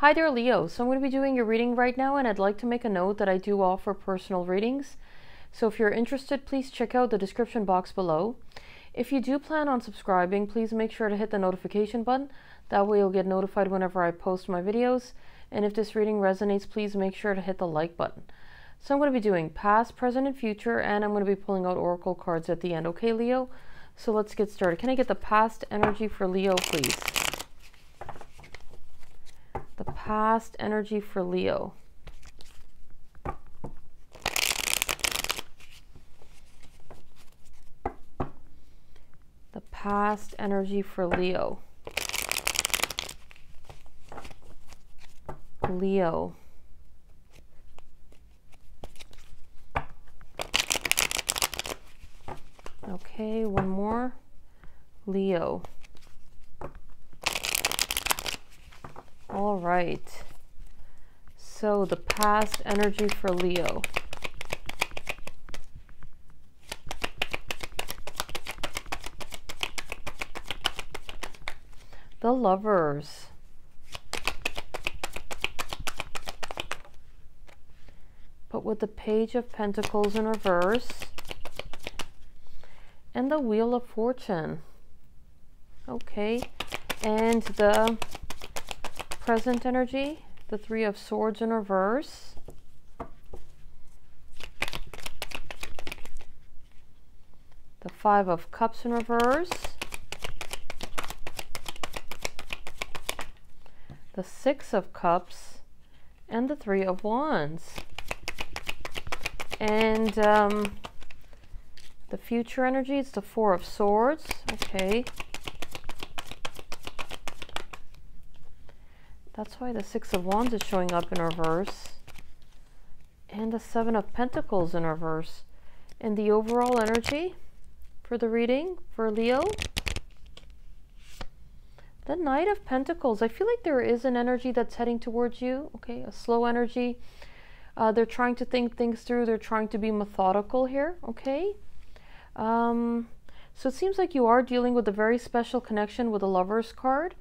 Hi there, Leo. So I'm going to be doing your reading right now, and I'd like to make a note that I do offer personal readings. So if you're interested, please check out the description box below. If you do plan on subscribing, please make sure to hit the notification button. That way you'll get notified whenever I post my videos. And if this reading resonates, please make sure to hit the like button. So I'm going to be doing past, present, and future, and I'm going to be pulling out oracle cards at the end. Okay, Leo? So let's get started. Can I get the past energy for Leo, please? Past energy for Leo. The past energy for Leo. Leo. Okay, one more. Leo. All right. So the past energy for Leo. The lovers. But with the page of pentacles in reverse and the wheel of fortune. Okay. And the present energy, the Three of Swords in reverse. The Five of Cups in reverse. The Six of Cups and the Three of Wands. And um, the future energy, it's the Four of Swords. Okay. That's why the Six of Wands is showing up in reverse. And the Seven of Pentacles in reverse. And the overall energy for the reading for Leo. The Knight of Pentacles. I feel like there is an energy that's heading towards you. Okay, a slow energy. Uh, they're trying to think things through. They're trying to be methodical here. Okay. Um, so it seems like you are dealing with a very special connection with the Lover's card.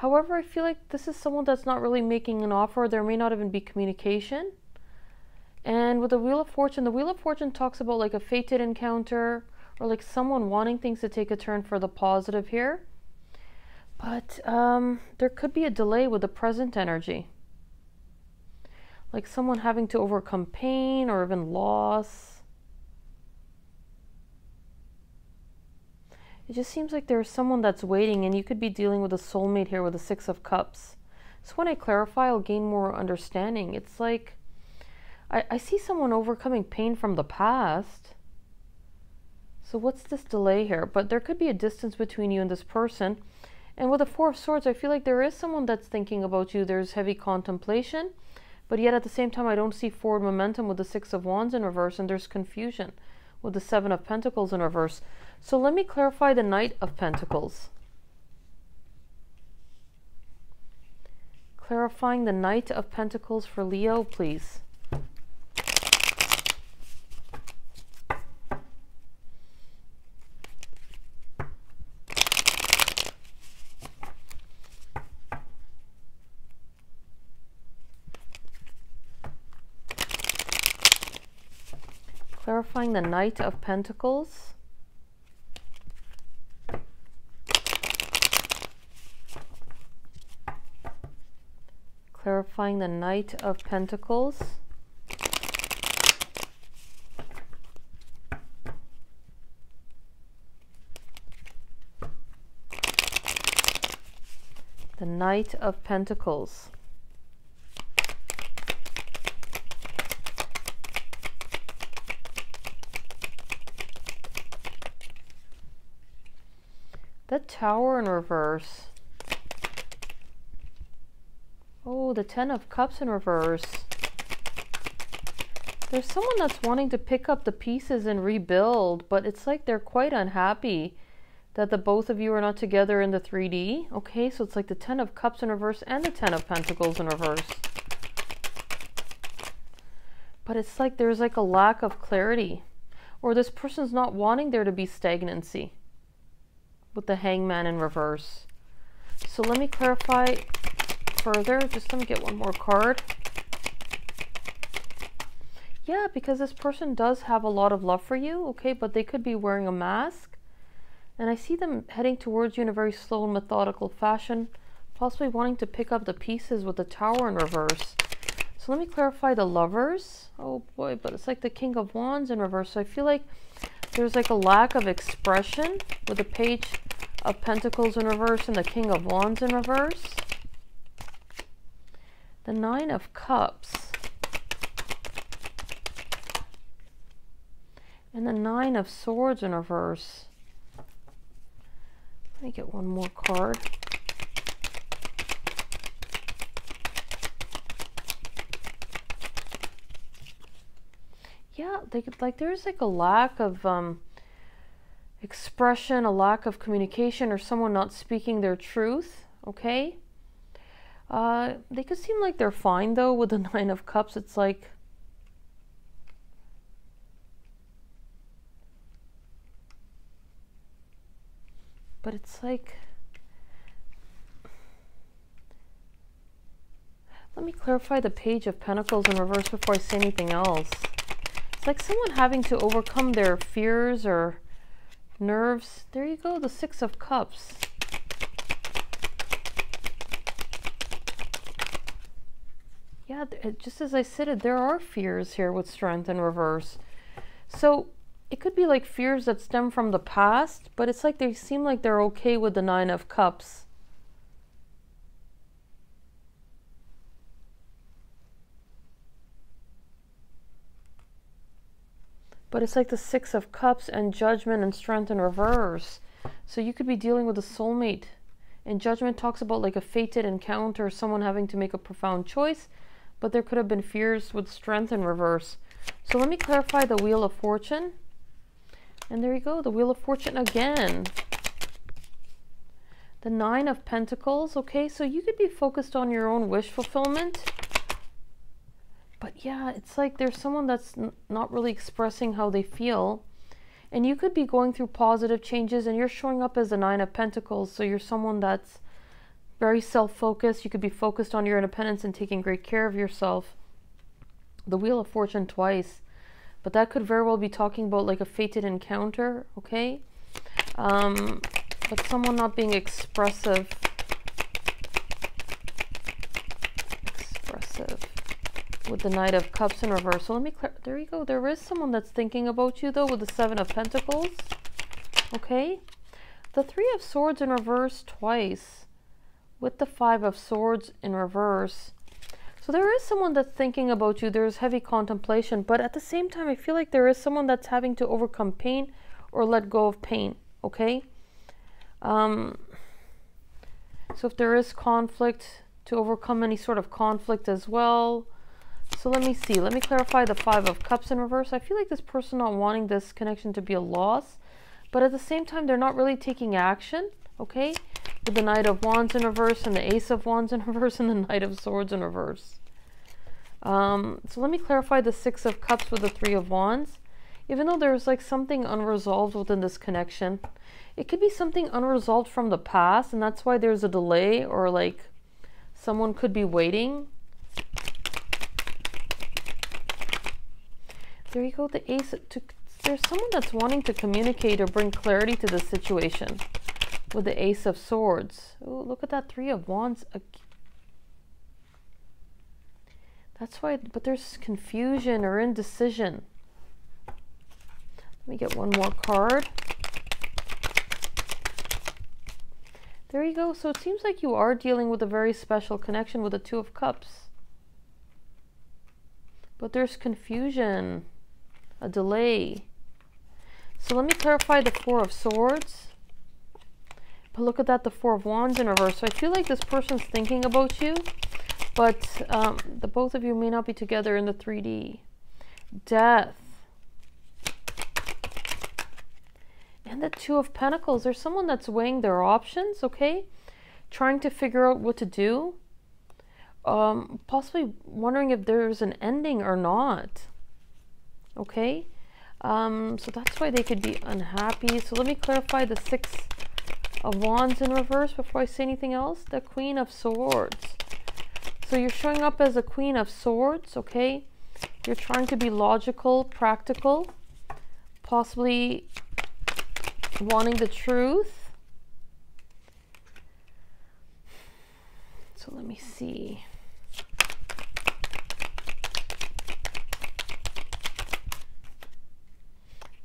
However, I feel like this is someone that's not really making an offer. There may not even be communication. And with the Wheel of Fortune, the Wheel of Fortune talks about like a fated encounter or like someone wanting things to take a turn for the positive here. But um, there could be a delay with the present energy. Like someone having to overcome pain or even loss It just seems like there's someone that's waiting, and you could be dealing with a soulmate here with the Six of Cups. So when I clarify, I'll gain more understanding. It's like I, I see someone overcoming pain from the past. So what's this delay here? But there could be a distance between you and this person. And with the Four of Swords, I feel like there is someone that's thinking about you. There's heavy contemplation. But yet at the same time, I don't see forward momentum with the Six of Wands in reverse, and there's confusion with the Seven of Pentacles in reverse. So let me clarify the Knight of Pentacles. Clarifying the Knight of Pentacles for Leo, please. clarifying the Knight of Pentacles. Clarifying the Knight of Pentacles. The Knight of Pentacles. The Tower in reverse. The Ten of Cups in reverse. There's someone that's wanting to pick up the pieces and rebuild, but it's like they're quite unhappy that the both of you are not together in the 3D. Okay, so it's like the Ten of Cups in reverse and the Ten of Pentacles in reverse. But it's like there's like a lack of clarity. Or this person's not wanting there to be stagnancy with the hangman in reverse. So let me clarify further. Just let me get one more card. Yeah, because this person does have a lot of love for you, okay, but they could be wearing a mask. And I see them heading towards you in a very slow and methodical fashion, possibly wanting to pick up the pieces with the tower in reverse. So let me clarify the lovers. Oh boy, but it's like the King of Wands in reverse. So I feel like there's like a lack of expression with the Page of Pentacles in reverse and the King of Wands in reverse. The Nine of Cups. And the Nine of Swords in reverse. Let me get one more card. Yeah, they, like there's like a lack of um, expression, a lack of communication, or someone not speaking their truth. Okay. Uh, they could seem like they're fine though with the Nine of Cups. It's like but it's like let me clarify the page of pentacles in reverse before I say anything else. It's like someone having to overcome their fears or nerves. There you go the six of cups yeah just as I said it there are fears here with strength in reverse so it could be like fears that stem from the past, but it's like they seem like they're okay with the Nine of Cups. But it's like the Six of Cups and Judgment and Strength in reverse. So you could be dealing with a soulmate. And Judgment talks about like a fated encounter, someone having to make a profound choice, but there could have been fears with Strength in reverse. So let me clarify the Wheel of Fortune. And there you go, the Wheel of Fortune again. The Nine of Pentacles. Okay, so you could be focused on your own wish fulfillment. But yeah, it's like there's someone that's not really expressing how they feel. And you could be going through positive changes and you're showing up as the Nine of Pentacles. So you're someone that's very self-focused. You could be focused on your independence and taking great care of yourself. The Wheel of Fortune twice. But that could very well be talking about like a fated encounter, okay? Um, but someone not being expressive. Expressive. With the Knight of Cups in reverse. So let me, clear. there you go. There is someone that's thinking about you though with the Seven of Pentacles. Okay? The Three of Swords in reverse twice. With the Five of Swords in reverse. So there is someone that's thinking about you. There's heavy contemplation, but at the same time, I feel like there is someone that's having to overcome pain or let go of pain. Okay. Um, so if there is conflict, to overcome any sort of conflict as well. So let me see. Let me clarify the Five of Cups in reverse. I feel like this person not wanting this connection to be a loss, but at the same time, they're not really taking action. Okay with the Knight of Wands in reverse and the Ace of Wands in reverse and the Knight of Swords in reverse. Um, so let me clarify the Six of Cups with the Three of Wands. Even though there's like something unresolved within this connection, it could be something unresolved from the past, and that's why there's a delay or like someone could be waiting. There you go, the Ace. To, there's someone that's wanting to communicate or bring clarity to the situation with the Ace of Swords. Look at that Three of Wands. That's why, but there's confusion or indecision. Let me get one more card. There you go. So it seems like you are dealing with a very special connection with the Two of Cups. But there's confusion, a delay. So let me clarify the Four of Swords. But look at that, the Four of Wands in reverse. So I feel like this person's thinking about you, but um, the both of you may not be together in the 3D. Death. And the Two of Pentacles. There's someone that's weighing their options, okay? Trying to figure out what to do. Um, possibly wondering if there's an ending or not. Okay? Um, so that's why they could be unhappy. So let me clarify the Six of Wands in reverse before I say anything else. The Queen of Swords. So you're showing up as a Queen of Swords, okay? You're trying to be logical, practical, possibly wanting the truth. So let me see.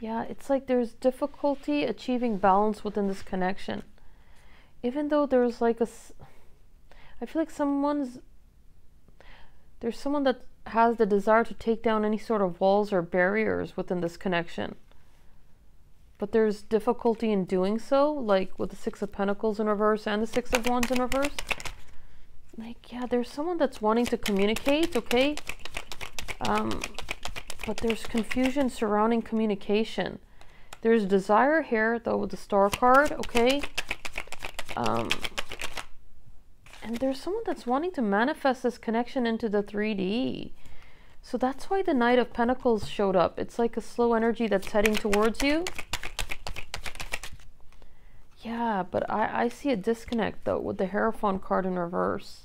Yeah, it's like there's difficulty achieving balance within this connection. Even though there's like a. I feel like someone's. There's someone that has the desire to take down any sort of walls or barriers within this connection. But there's difficulty in doing so, like with the Six of Pentacles in reverse and the Six of Wands in reverse. Like, yeah, there's someone that's wanting to communicate, okay? Um, but there's confusion surrounding communication. There's desire here, though, with the star card, okay? Um, and there's someone that's wanting to manifest this connection into the 3D. So that's why the Knight of Pentacles showed up. It's like a slow energy that's heading towards you. Yeah, but I, I see a disconnect, though, with the Hierophant card in reverse.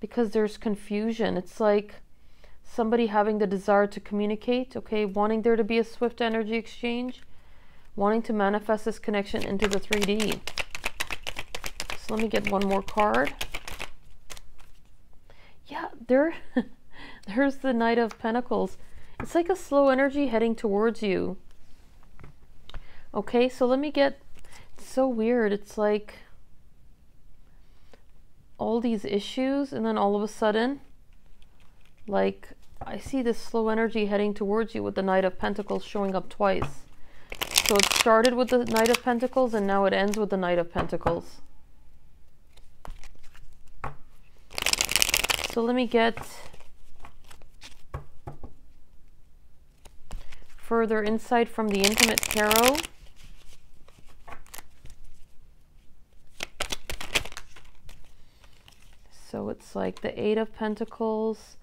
Because there's confusion. It's like somebody having the desire to communicate, okay, wanting there to be a swift energy exchange, wanting to manifest this connection into the 3D. So let me get one more card. Yeah, there, there's the Knight of Pentacles. It's like a slow energy heading towards you. Okay, so let me get, it's so weird. It's like all these issues and then all of a sudden, like I see this slow energy heading towards you with the Knight of Pentacles showing up twice. So it started with the Knight of Pentacles and now it ends with the Knight of Pentacles. So let me get further insight from the Intimate Tarot. So it's like the Eight of Pentacles,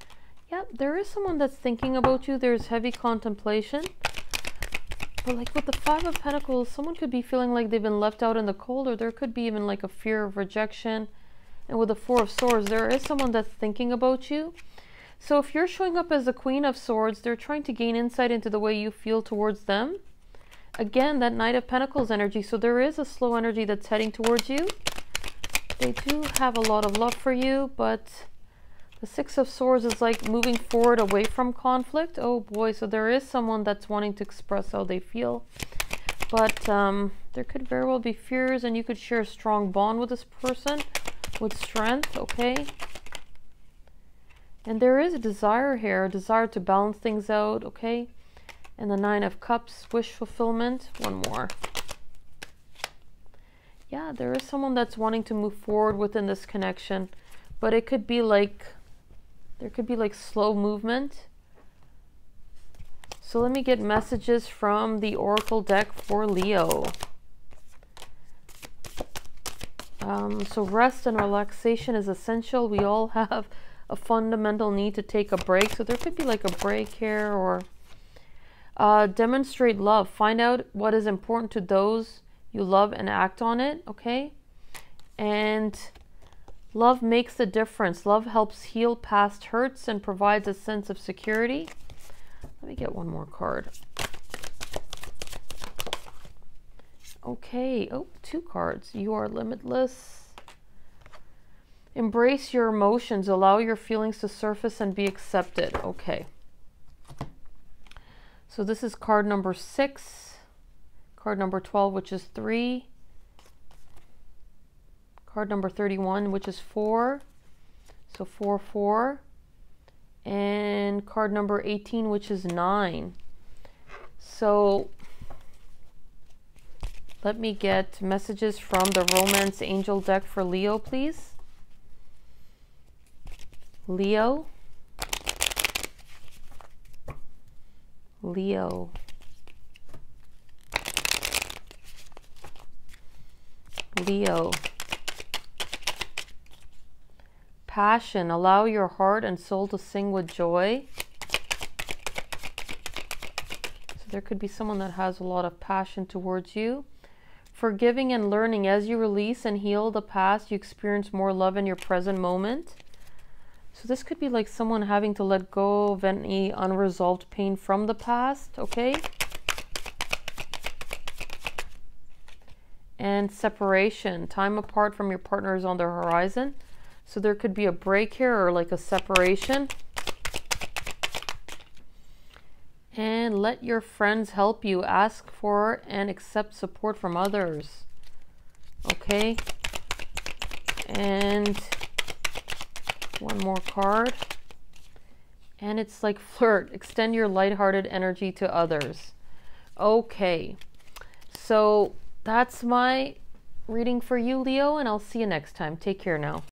there is someone that's thinking about you. There's heavy contemplation. But like with the Five of Pentacles, someone could be feeling like they've been left out in the cold, or there could be even like a fear of rejection. And with the Four of Swords, there is someone that's thinking about you. So if you're showing up as the Queen of Swords, they're trying to gain insight into the way you feel towards them. Again, that Knight of Pentacles energy. So there is a slow energy that's heading towards you. They do have a lot of love for you, but the Six of Swords is like moving forward away from conflict. Oh boy, so there is someone that's wanting to express how they feel. But um, there could very well be fears and you could share a strong bond with this person with strength, okay? And there is a desire here, a desire to balance things out, okay? And the Nine of Cups, wish fulfillment. One more. Yeah, there is someone that's wanting to move forward within this connection. But it could be like there could be like slow movement. So let me get messages from the Oracle deck for Leo. Um, so rest and relaxation is essential. We all have a fundamental need to take a break. So there could be like a break here or uh, demonstrate love. Find out what is important to those you love and act on it. Okay. And Love makes a difference. Love helps heal past hurts and provides a sense of security. Let me get one more card. Okay. Oh, two cards. You are limitless. Embrace your emotions. Allow your feelings to surface and be accepted. Okay. So this is card number six. Card number 12, which is three card number 31, which is 4. So 4, 4. And card number 18, which is 9. So let me get messages from the Romance Angel deck for Leo, please. Leo. Leo. Leo passion. Allow your heart and soul to sing with joy. So there could be someone that has a lot of passion towards you. Forgiving and learning. As you release and heal the past, you experience more love in your present moment. So this could be like someone having to let go of any unresolved pain from the past, okay? And separation. Time apart from your partner is on the horizon. So there could be a break here or like a separation. And let your friends help you. Ask for and accept support from others. Okay. And one more card. And it's like flirt. Extend your lighthearted energy to others. Okay. So that's my reading for you, Leo, and I'll see you next time. Take care now.